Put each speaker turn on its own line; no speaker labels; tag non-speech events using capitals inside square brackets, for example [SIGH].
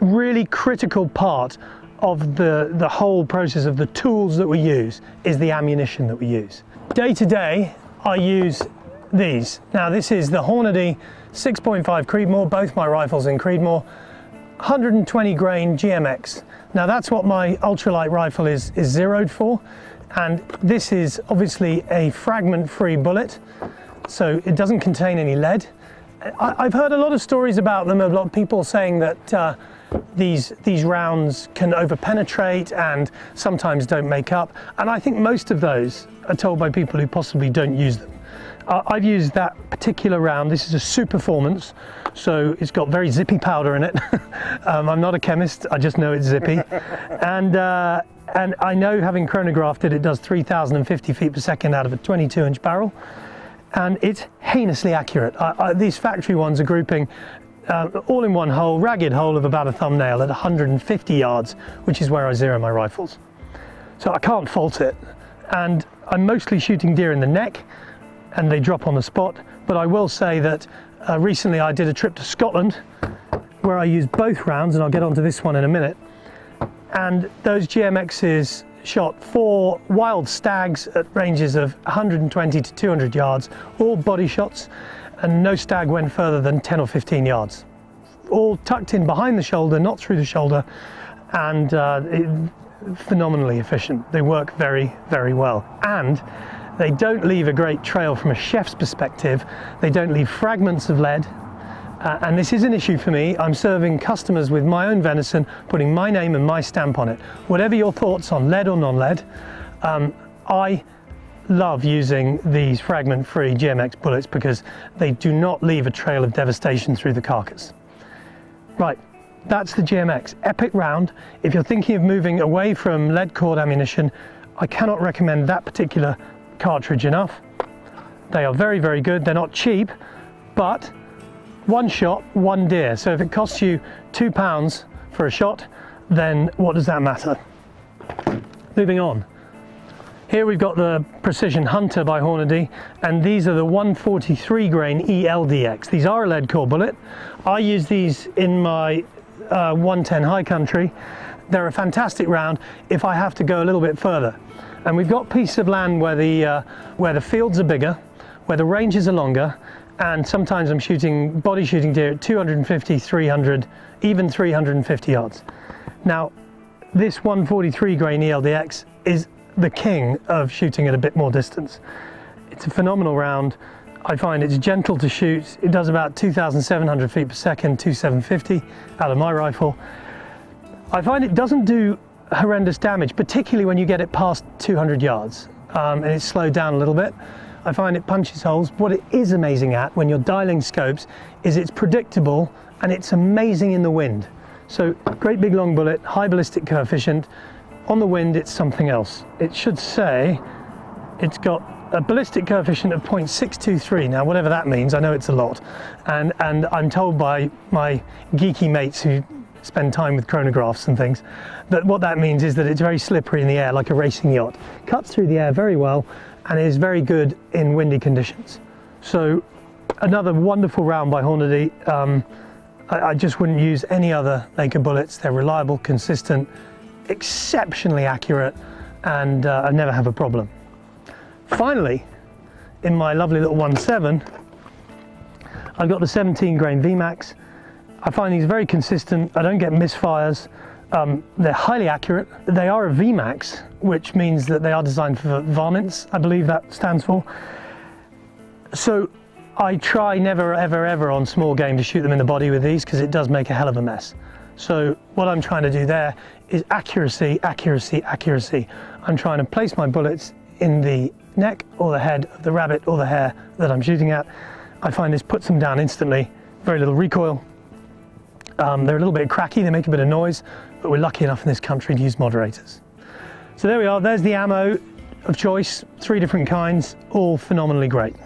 really critical part of the, the whole process of the tools that we use is the ammunition that we use. Day to day, I use these. Now this is the Hornady 6.5 Creedmoor, both my rifles in Creedmoor, 120 grain GMX. Now that's what my ultralight rifle is, is zeroed for. And this is obviously a fragment-free bullet, so it doesn't contain any lead. I, have heard a lot of stories about them, a lot of people saying that uh, these, these rounds can overpenetrate and sometimes don't make up. And I think most of those are told by people who possibly don't use them. Uh, I've used that particular round. This is a Superformance, so it's got very zippy powder in it. [LAUGHS] um, I'm not a chemist, I just know it's zippy. [LAUGHS] and, uh, and I know having chronographed it, it does 3,050 feet per second out of a 22 inch barrel. And it's heinously accurate. I, I, these factory ones are grouping uh, all in one hole, ragged hole of about a thumbnail at 150 yards, which is where I zero my rifles. So I can't fault it. And I'm mostly shooting deer in the neck and they drop on the spot. But I will say that uh, recently I did a trip to Scotland where I used both rounds and I'll get onto this one in a minute. And those GMXs shot four wild stags at ranges of 120 to 200 yards, all body shots and no stag went further than 10 or 15 yards. All tucked in behind the shoulder, not through the shoulder, and uh, it, phenomenally efficient. They work very, very well. And they don't leave a great trail from a chef's perspective. They don't leave fragments of lead. Uh, and this is an issue for me. I'm serving customers with my own venison, putting my name and my stamp on it. Whatever your thoughts on lead or non-lead, um, I love using these fragment-free GMX bullets because they do not leave a trail of devastation through the carcass. Right, that's the GMX. Epic round. If you're thinking of moving away from lead core ammunition, I cannot recommend that particular cartridge enough. They are very, very good. They're not cheap, but one shot, one deer. So if it costs you two pounds for a shot, then what does that matter? Moving on. Here we've got the Precision Hunter by Hornady, and these are the 143 grain ELDX. These are a lead core bullet. I use these in my uh, 110 high country. They're a fantastic round if I have to go a little bit further. And we've got piece of land where the, uh, where the fields are bigger, where the ranges are longer, and sometimes I'm shooting, body shooting deer at 250, 300, even 350 yards. Now, this 143 grain ELDX is the king of shooting at a bit more distance. It's a phenomenal round. I find it's gentle to shoot. It does about 2,700 feet per second, 2,750 out of my rifle. I find it doesn't do horrendous damage, particularly when you get it past 200 yards um, and it's slowed down a little bit. I find it punches holes. What it is amazing at when you're dialing scopes is it's predictable and it's amazing in the wind. So great big long bullet, high ballistic coefficient, on the wind, it's something else. It should say it's got a ballistic coefficient of 0.623. Now, whatever that means, I know it's a lot. And, and I'm told by my geeky mates who spend time with chronographs and things, that what that means is that it's very slippery in the air, like a racing yacht. Cuts through the air very well and is very good in windy conditions. So another wonderful round by Hornady. Um, I, I just wouldn't use any other Laker bullets. They're reliable, consistent, exceptionally accurate and uh, I never have a problem. Finally, in my lovely little 1.7, I've got the 17 grain VMAX. I find these very consistent. I don't get misfires. Um, they're highly accurate. They are a VMAX, which means that they are designed for varmints, I believe that stands for. So I try never, ever, ever on small game to shoot them in the body with these because it does make a hell of a mess. So what I'm trying to do there is accuracy, accuracy, accuracy. I'm trying to place my bullets in the neck or the head of the rabbit or the hare that I'm shooting at. I find this puts them down instantly, very little recoil. Um, they're a little bit cracky, they make a bit of noise, but we're lucky enough in this country to use moderators. So there we are, there's the ammo of choice, three different kinds, all phenomenally great.